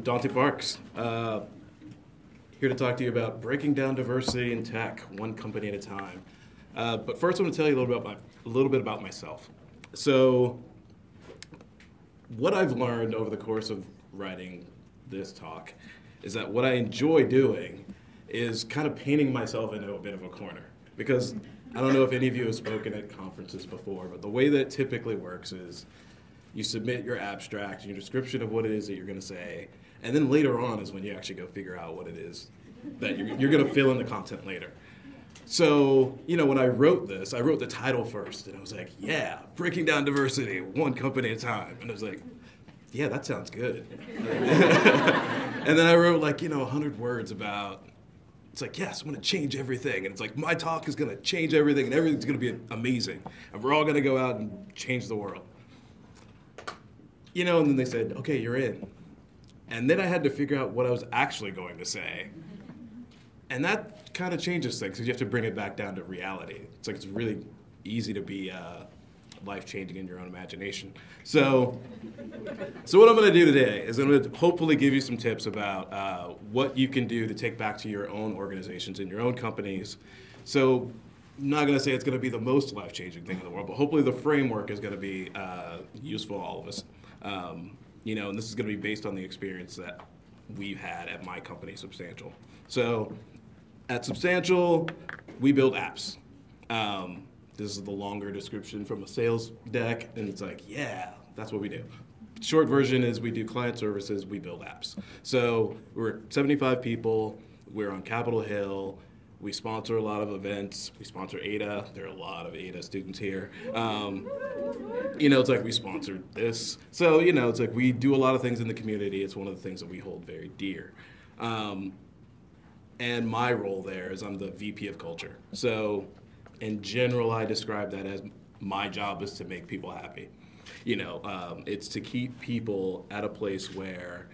I'm Donte Parks. Uh, here to talk to you about breaking down diversity in tech, one company at a time. Uh, but first, I want to tell you a little bit about my, a little bit about myself. So, what I've learned over the course of writing this talk is that what I enjoy doing is kind of painting myself into a bit of a corner because I don't know if any of you have spoken at conferences before, but the way that typically works is you submit your abstract, your description of what it is that you're going to say, and then later on is when you actually go figure out what it is that you're, you're going to fill in the content later. So, you know, when I wrote this, I wrote the title first, and I was like, yeah, breaking down diversity, one company at a time. And I was like, yeah, that sounds good. and then I wrote like, you know, 100 words about, it's like, yes, I'm gonna change everything. And it's like, my talk is gonna change everything, and everything's gonna be amazing. And we're all gonna go out and change the world. You know, and then they said, okay, you're in. And then I had to figure out what I was actually going to say. And that kind of changes things because you have to bring it back down to reality. It's like it's really easy to be uh, life changing in your own imagination. So, so what I'm going to do today is I'm going to hopefully give you some tips about uh, what you can do to take back to your own organizations and your own companies. So, I'm not going to say it's going to be the most life changing thing in the world, but hopefully the framework is going to be uh, useful to all of us. Um, you know, and this is going to be based on the experience that we've had at my company, Substantial. So, at Substantial, we build apps. Um, this is the longer description from a sales deck, and it's like, yeah, that's what we do. Short version is we do client services, we build apps. So we're 75 people, we're on Capitol Hill, we sponsor a lot of events. We sponsor Ada. There are a lot of Ada students here. Um, you know, it's like we sponsored this. So, you know, it's like we do a lot of things in the community. It's one of the things that we hold very dear. Um, and my role there is I'm the VP of culture. So, in general, I describe that as my job is to make people happy. You know, um, it's to keep people at a place where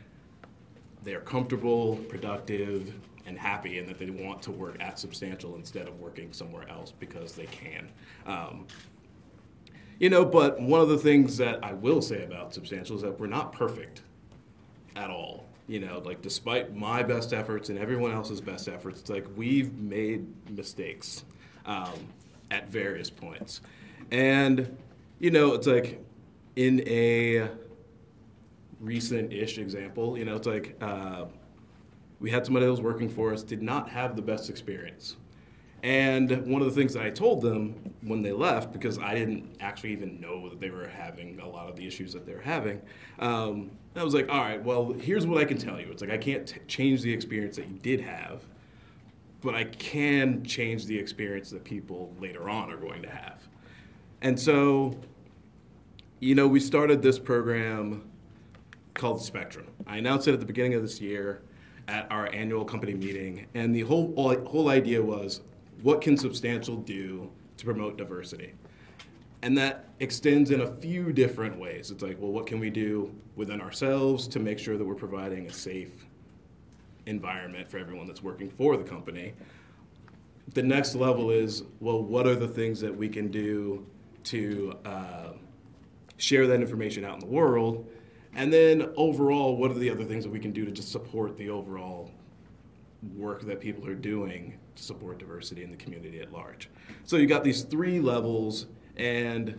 they're comfortable, productive, and happy, and that they want to work at Substantial instead of working somewhere else because they can. Um, you know, but one of the things that I will say about Substantial is that we're not perfect at all. You know, like despite my best efforts and everyone else's best efforts, it's like we've made mistakes um, at various points. And, you know, it's like in a recent ish example, you know, it's like, uh, we had somebody that was working for us, did not have the best experience. And one of the things that I told them when they left, because I didn't actually even know that they were having a lot of the issues that they were having, um, I was like, all right, well, here's what I can tell you. It's like I can't t- change the experience that you did have, but I can change the experience that people later on are going to have. And so, you know, we started this program called Spectrum. I announced it at the beginning of this year at our annual company meeting, and the whole whole idea was what can Substantial do to promote diversity, and that extends in a few different ways. It's like, well, what can we do within ourselves to make sure that we're providing a safe environment for everyone that's working for the company. The next level is, well, what are the things that we can do to uh, share that information out in the world and then overall, what are the other things that we can do to just support the overall work that people are doing to support diversity in the community at large? So you got these three levels, and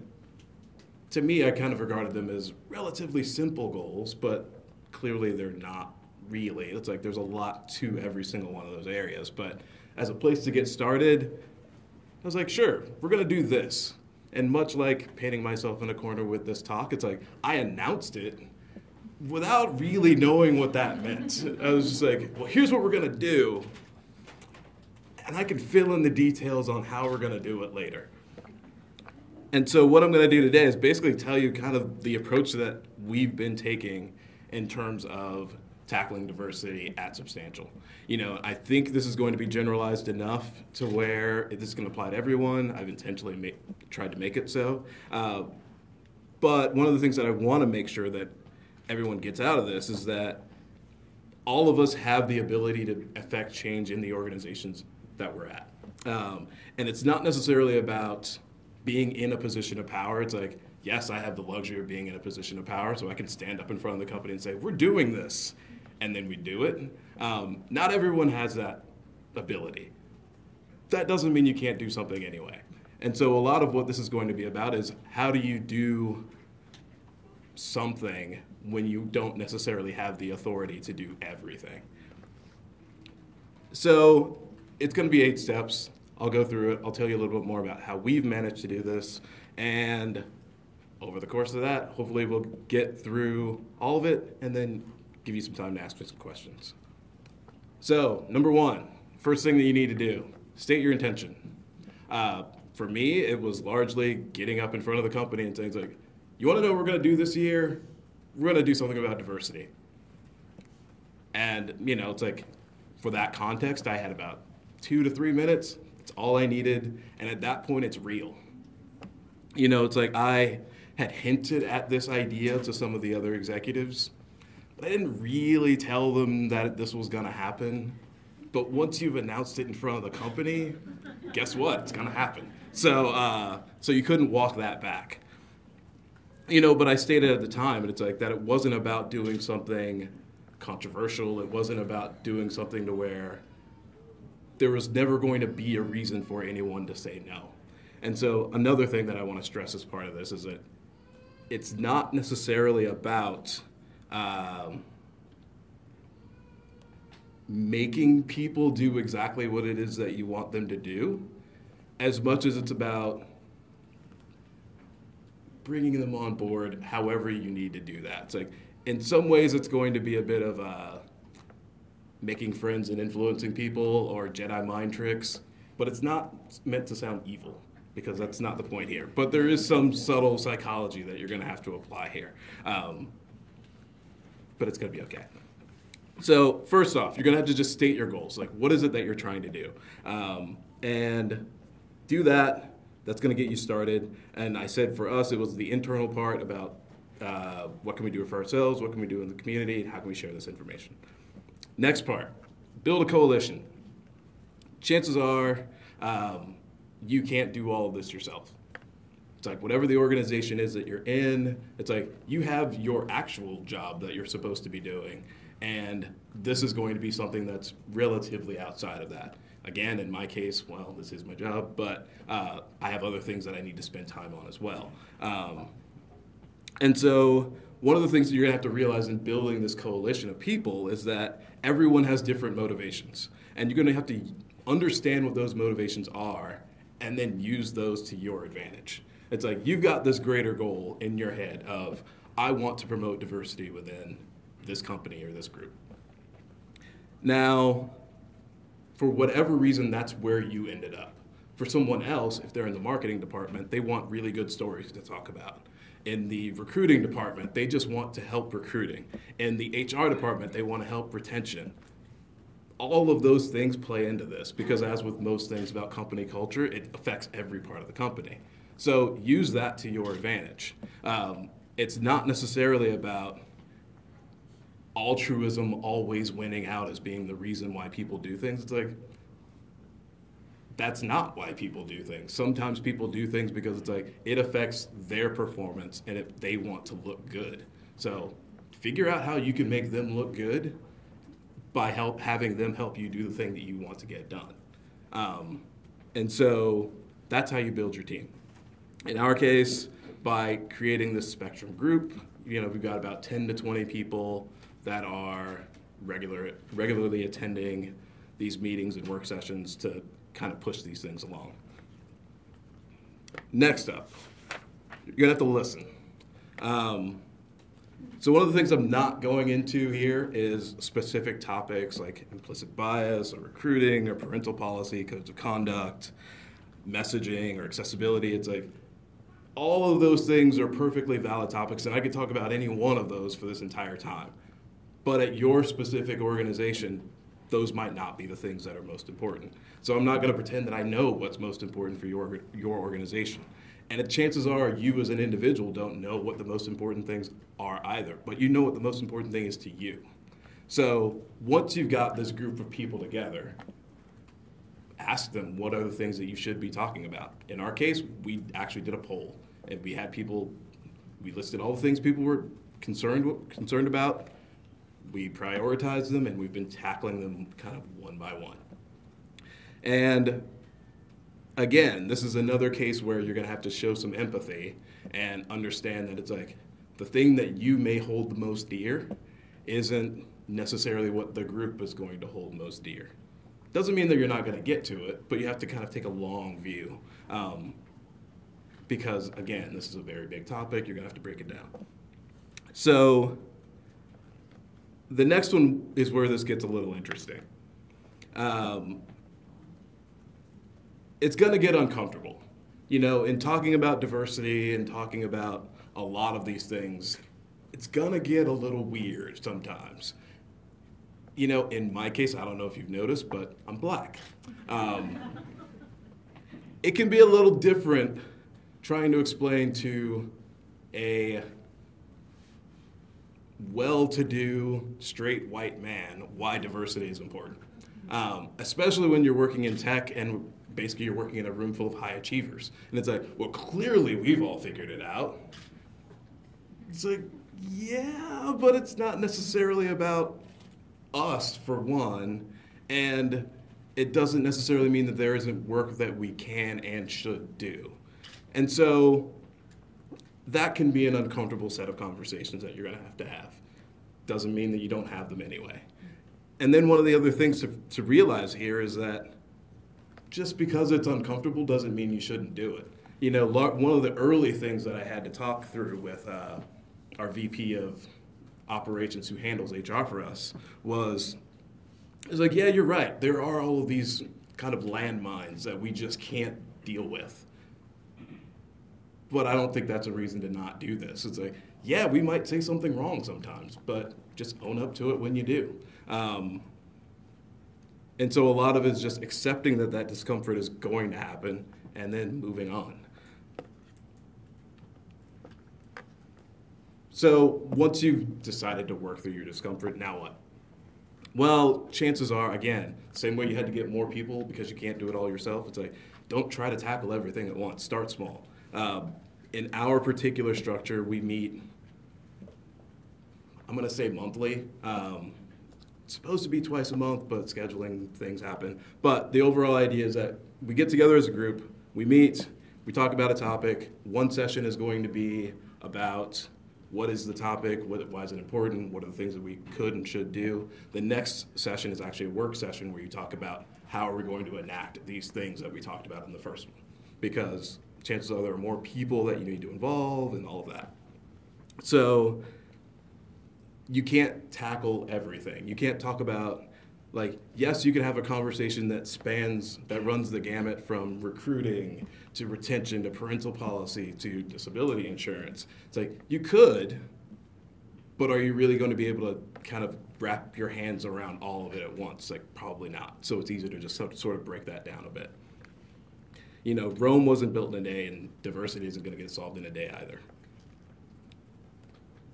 to me, I kind of regarded them as relatively simple goals, but clearly they're not really. It's like there's a lot to every single one of those areas. But as a place to get started, I was like, sure, we're going to do this. And much like painting myself in a corner with this talk, it's like I announced it without really knowing what that meant. I was just like, well, here's what we're going to do. And I can fill in the details on how we're going to do it later. And so, what I'm going to do today is basically tell you kind of the approach that we've been taking in terms of tackling diversity at Substantial. You know, I think this is going to be generalized enough to where this is going to apply to everyone. I've intentionally tried to make it so. Uh, but one of the things that I want to make sure that everyone gets out of this is that all of us have the ability to affect change in the organizations that we're at. Um, and it's not necessarily about being in a position of power. It's like, yes, I have the luxury of being in a position of power, so I can stand up in front of the company and say, we're doing this. And then we do it. Um, not everyone has that ability. That doesn't mean you can't do something anyway. And so a lot of what this is going to be about is how do you do something when you don't necessarily have the authority to do everything. So it's going to be eight steps. I'll go through it. I'll tell you a little bit more about how we've managed to do this. And over the course of that, hopefully we'll get through all of it and then give you some time to ask me some questions. So, number one, first thing that you need to do state your intention. Uh, for me, it was largely getting up in front of the company and saying, like, you want to know what we're going to do this year? We're going to do something about diversity. And, you know, it's like, for that context, I had about two to three minutes. It's all I needed. And at that point, it's real. You know, it's like I had hinted at this idea to some of the other executives, but I didn't really tell them that this was going to happen. But once you've announced it in front of the company, guess what? It's going to happen. So, uh, so you couldn't walk that back you know, but I stated at the time, and it's like that it wasn't about doing something controversial. It wasn't about doing something to where there was never going to be a reason for anyone to say no. And so another thing that I want to stress as part of this is that it's not necessarily about um, making people do exactly what it is that you want them to do, as much as it's about bringing them on board however you need to do that. It's like in some ways it's going to be a bit of uh, making friends and influencing people or Jedi mind tricks, but it's not meant to sound evil because that's not the point here. But there is some subtle psychology that you're going to have to apply here. Um, but it's going to be okay. So first off, you're going to have to just state your goals. Like, what is it that you're trying to do? Um, and do that that's going to get you started. And I said for us, it was the internal part about uh, what can we do for ourselves, what can we do in the community, and how can we share this information. Next part, build a coalition. Chances are um, you can't do all of this yourself. It's like whatever the organization is that you're in, it's like you have your actual job that you're supposed to be doing. And this is going to be something that's relatively outside of that. Again, in my case, well, this is my job, but uh, I have other things that I need to spend time on as well. Um, and so, one of the things that you're gonna have to realize in building this coalition of people is that everyone has different motivations. And you're gonna have to understand what those motivations are and then use those to your advantage. It's like you've got this greater goal in your head of, I want to promote diversity within this company or this group. Now, for whatever reason, that's where you ended up. For someone else, if they're in the marketing department, they want really good stories to talk about. In the recruiting department, they just want to help recruiting. In the HR department, they want to help retention. All of those things play into this because, as with most things about company culture, it affects every part of the company. So use that to your advantage. Um, it's not necessarily about altruism always winning out as being the reason why people do things. It's like that's not why people do things. Sometimes people do things because it's like it affects their performance and if they want to look good. So figure out how you can make them look good by help having them help you do the thing that you want to get done. Um, and so that's how you build your team. In our case, by creating this spectrum group, you know, we've got about 10 to 20 people that are regular, regularly attending these meetings and work sessions to kind of push these things along. Next up, you're gonna have to listen. Um, so one of the things I'm not going into here is specific topics like implicit bias or recruiting or parental policy, codes of conduct, messaging or accessibility. It's like all of those things are perfectly valid topics, and I could talk about any one of those for this entire time. But at your specific organization, those might not be the things that are most important. So I'm not going to pretend that I know what's most important for your your organization. And the chances are you as an individual don't know what the most important things are either, but you know what the most important thing is to you. So once you've got this group of people together, ask them what are the things that you should be talking about. In our case, we actually did a poll and we had people we listed all the things people were concerned concerned about. We prioritize them, and we've been tackling them kind of one by one. And again, this is another case where you're going to have to show some empathy and understand that it's like the thing that you may hold the most dear isn't necessarily what the group is going to hold most dear. Doesn't mean that you're not going to get to it, but you have to kind of take a long view. Um, because, again, this is a very big topic. You're going to have to break it down. So, the next one is where this gets a little interesting. Um, it's going to get uncomfortable. You know, in talking about diversity and talking about a lot of these things, it's going to get a little weird sometimes. You know, in my case, I don't know if you've noticed, but I'm black. Um, it can be a little different trying to explain to a well to do straight white man why diversity is important. Um, especially when you're working in tech and basically you're working in a room full of high achievers. And it's like, well, clearly we've all figured it out. It's like, yeah, but it's not necessarily about us, for one. And it doesn't necessarily mean that there isn't work that we can and should do. And so that can be an uncomfortable set of conversations that you're going to have to have. Doesn't mean that you don't have them anyway. And then one of the other things to, to realize here is that just because it's uncomfortable doesn't mean you shouldn't do it. You know, one of the early things that I had to talk through with uh, our VP of operations who handles HR for us was, it's like, yeah, you're right. There are all of these kind of landmines that we just can't deal with. But I don't think that's a reason to not do this. It's like, yeah, we might say something wrong sometimes, but just own up to it when you do. Um, and so a lot of it is just accepting that that discomfort is going to happen and then moving on. So once you've decided to work through your discomfort, now what? Well, chances are, again, same way you had to get more people because you can't do it all yourself. It's like, don't try to tackle everything at once. Start small. Um, in our particular structure, we meet, I'm going to say monthly. Um, supposed to be twice a month, but scheduling things happen. But the overall idea is that we get together as a group, we meet, we talk about a topic. One session is going to be about what is the topic, what, why is it important, what are the things that we could and should do. The next session is actually a work session where you talk about how are we going to enact these things that we talked about in the first one. Because chances are there are more people that you need to involve and all of that. So you can't tackle everything. You can't talk about like yes, you can have a conversation that spans that runs the gamut from recruiting to retention to parental policy to disability insurance. It's like you could, but are you really going to be able to kind of wrap your hands around all of it at once? Like probably not. So it's easier to just sort of break that down a bit. You know, Rome wasn't built in a day, and diversity isn't going to get solved in a day either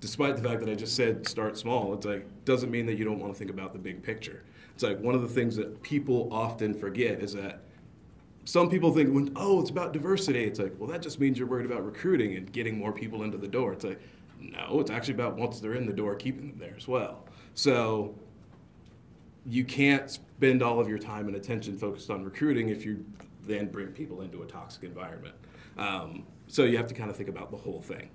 despite the fact that I just said start small, it's like doesn't mean that you don't want to think about the big picture. It's like one of the things that people often forget is that some people think when oh it's about diversity, it's like well that just means you're worried about recruiting and getting more people into the door. It's like no, it's actually about once they're in the door, keeping them there as well. So you can't spend all of your time and attention focused on recruiting if you then bring people into a toxic environment. Um, so you have to kind of think about the whole thing.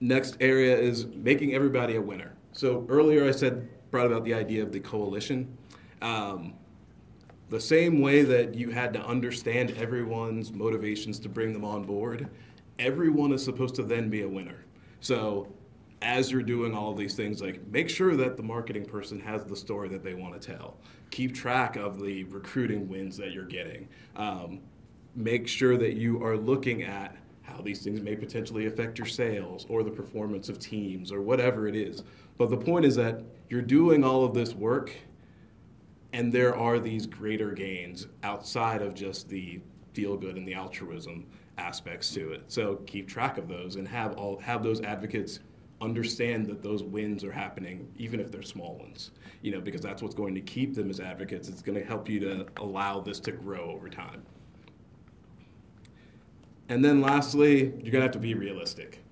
Next area is making everybody a winner. So earlier I said, brought about the idea of the coalition. Um, the same way that you had to understand everyone's motivations to bring them on board, everyone is supposed to then be a winner. So as you're doing all these things, like make sure that the marketing person has the story that they want to tell. Keep track of the recruiting wins that you're getting. Um, make sure that you are looking at how these things may potentially affect your sales or the performance of teams or whatever it is. But the point is that you're doing all of this work and there are these greater gains outside of just the feel good and the altruism aspects to it. So keep track of those and have all have those advocates understand that those wins are happening even if they're small ones. You know, because that's what's going to keep them as advocates. It's going to help you to allow this to grow over time. And then lastly, you're going to have to be realistic.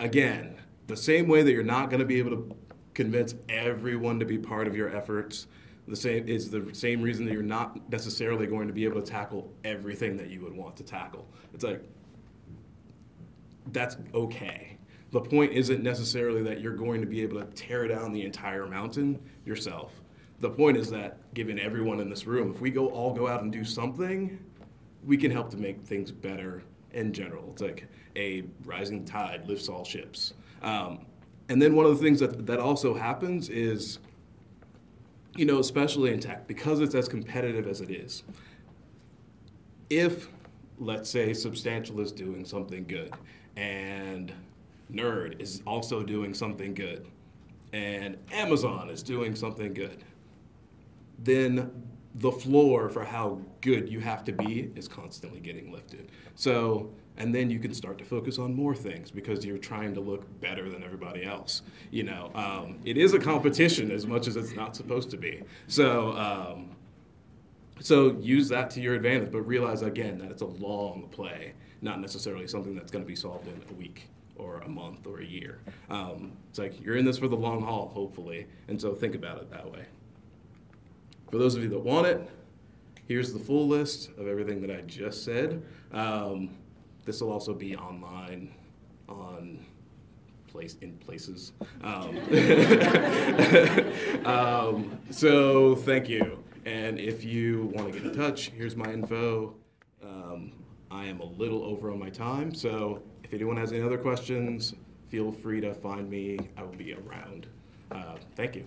Again, the same way that you're not going to be able to convince everyone to be part of your efforts, the same is the same reason that you're not necessarily going to be able to tackle everything that you would want to tackle. It's like that's okay. The point isn't necessarily that you're going to be able to tear down the entire mountain yourself. The point is that given everyone in this room, if we go all go out and do something, we can help to make things better in general. It's like a rising tide lifts all ships. Um, and then one of the things that, that also happens is, you know, especially in tech, because it's as competitive as it is, if, let's say, Substantial is doing something good and Nerd is also doing something good and Amazon is doing something good, then the floor for how good you have to be is constantly getting lifted. So, and then you can start to focus on more things because you're trying to look better than everybody else. You know, um, it is a competition as much as it's not supposed to be. So, um, so use that to your advantage, but realize again that it's a long play, not necessarily something that's going to be solved in a week or a month or a year. Um, it's like you're in this for the long haul, hopefully, and so think about it that way. For those of you that want it, here's the full list of everything that I just said. Um, this will also be online on place in places. Um, um, so thank you. And if you want to get in touch, here's my info. Um, I am a little over on my time, so if anyone has any other questions, feel free to find me. I will be around. Uh, thank you.